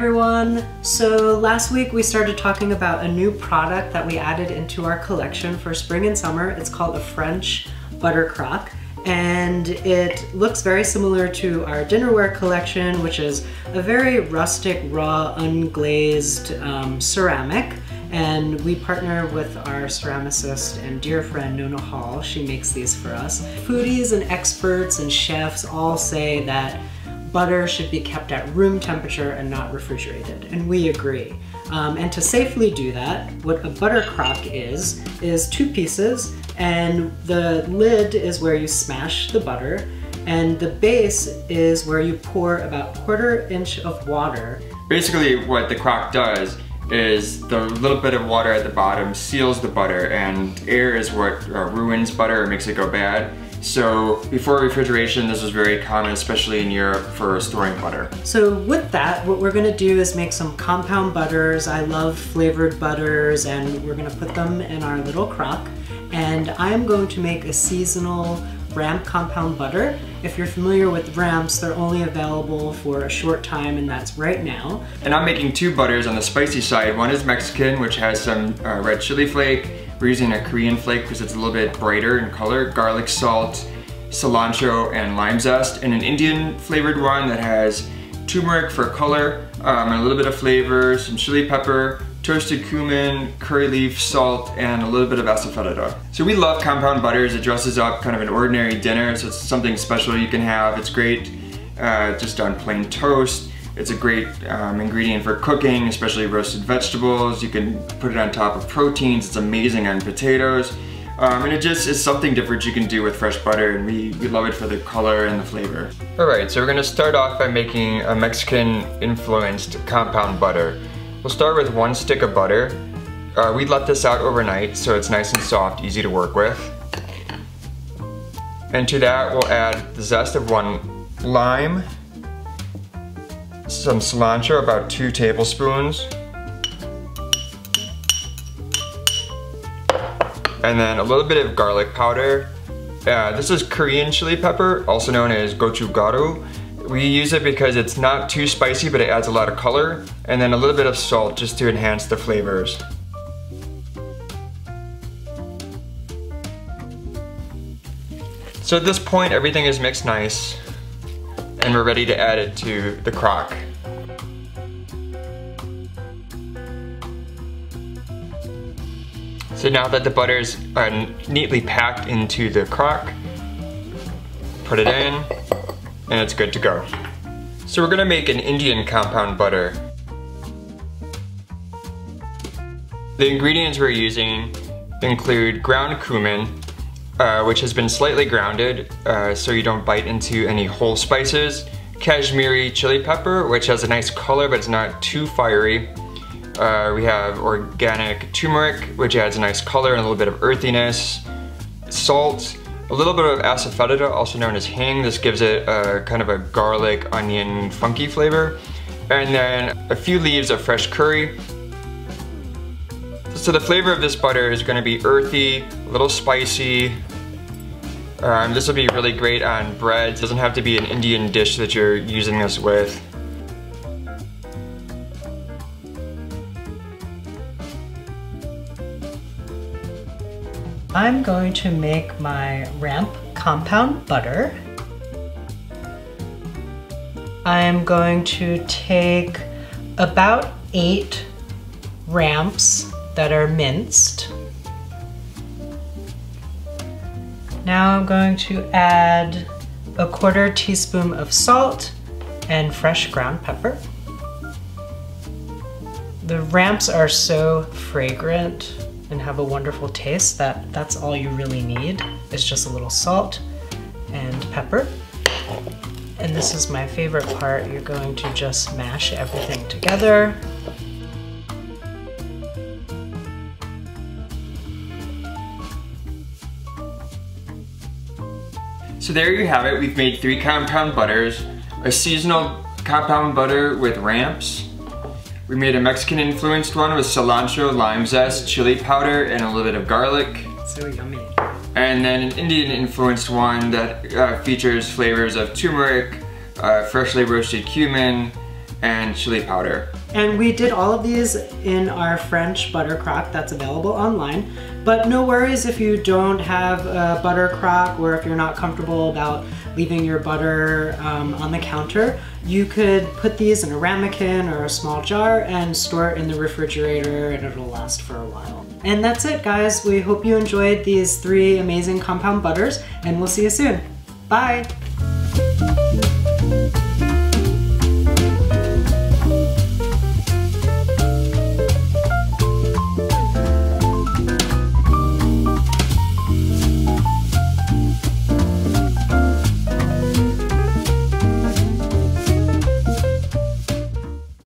everyone. So last week we started talking about a new product that we added into our collection for spring and summer. It's called a French butter crock and it looks very similar to our dinnerware collection which is a very rustic, raw, unglazed um, ceramic and we partner with our ceramicist and dear friend Nona Hall. She makes these for us. Foodies and experts and chefs all say that butter should be kept at room temperature and not refrigerated, and we agree. Um, and to safely do that, what a butter crock is, is two pieces, and the lid is where you smash the butter, and the base is where you pour about quarter inch of water. Basically what the crock does is the little bit of water at the bottom seals the butter and air is what uh, ruins butter or makes it go bad. So before refrigeration, this was very common, especially in Europe, for storing butter. So with that, what we're gonna do is make some compound butters. I love flavored butters and we're gonna put them in our little crock. And I'm going to make a seasonal ramp compound butter. If you're familiar with ramps, they're only available for a short time and that's right now. And I'm making two butters on the spicy side. One is Mexican, which has some uh, red chili flake, we're using a Korean flake because it's a little bit brighter in color, garlic salt, cilantro, and lime zest, and an Indian flavored one that has turmeric for color, um, a little bit of flavor, some chili pepper, toasted cumin, curry leaf, salt, and a little bit of asafoetida. So we love compound butters. It dresses up kind of an ordinary dinner, so it's something special you can have. It's great uh, just on plain toast. It's a great um, ingredient for cooking, especially roasted vegetables. You can put it on top of proteins. It's amazing on potatoes. Um, and it just is something different you can do with fresh butter and we, we love it for the color and the flavor. Alright, so we're gonna start off by making a Mexican influenced compound butter. We'll start with one stick of butter. Uh, we let this out overnight so it's nice and soft, easy to work with. And to that we'll add the zest of one lime, some cilantro, about two tablespoons. And then a little bit of garlic powder. Uh, this is Korean chili pepper, also known as gochugaru. We use it because it's not too spicy, but it adds a lot of color. And then a little bit of salt just to enhance the flavors. So at this point, everything is mixed nice and we're ready to add it to the crock. So now that the butters are uh, neatly packed into the crock, put it in, and it's good to go. So we're gonna make an Indian compound butter. The ingredients we're using include ground cumin, uh, which has been slightly grounded uh, so you don't bite into any whole spices. Kashmiri chili pepper, which has a nice color but it's not too fiery. Uh, we have organic turmeric, which adds a nice color and a little bit of earthiness. Salt, a little bit of asafoetida, also known as hing. This gives it a kind of a garlic, onion, funky flavor. And then a few leaves of fresh curry. So the flavor of this butter is gonna be earthy, a little spicy, um, this will be really great on bread. It doesn't have to be an Indian dish that you're using this with. I'm going to make my ramp compound butter. I'm going to take about eight ramps that are minced. Now I'm going to add a quarter teaspoon of salt and fresh ground pepper. The ramps are so fragrant and have a wonderful taste that that's all you really need. It's just a little salt and pepper. And this is my favorite part. You're going to just mash everything together. So there you have it. We've made three compound butters, a seasonal compound butter with ramps. We made a Mexican influenced one with cilantro, lime zest, chili powder, and a little bit of garlic. So yummy. And then an Indian influenced one that uh, features flavors of turmeric, uh, freshly roasted cumin, and chili powder. And we did all of these in our French butter crock that's available online. But no worries if you don't have a butter crock or if you're not comfortable about leaving your butter um, on the counter. You could put these in a ramekin or a small jar and store it in the refrigerator and it'll last for a while. And that's it guys. We hope you enjoyed these three amazing compound butters and we'll see you soon. Bye!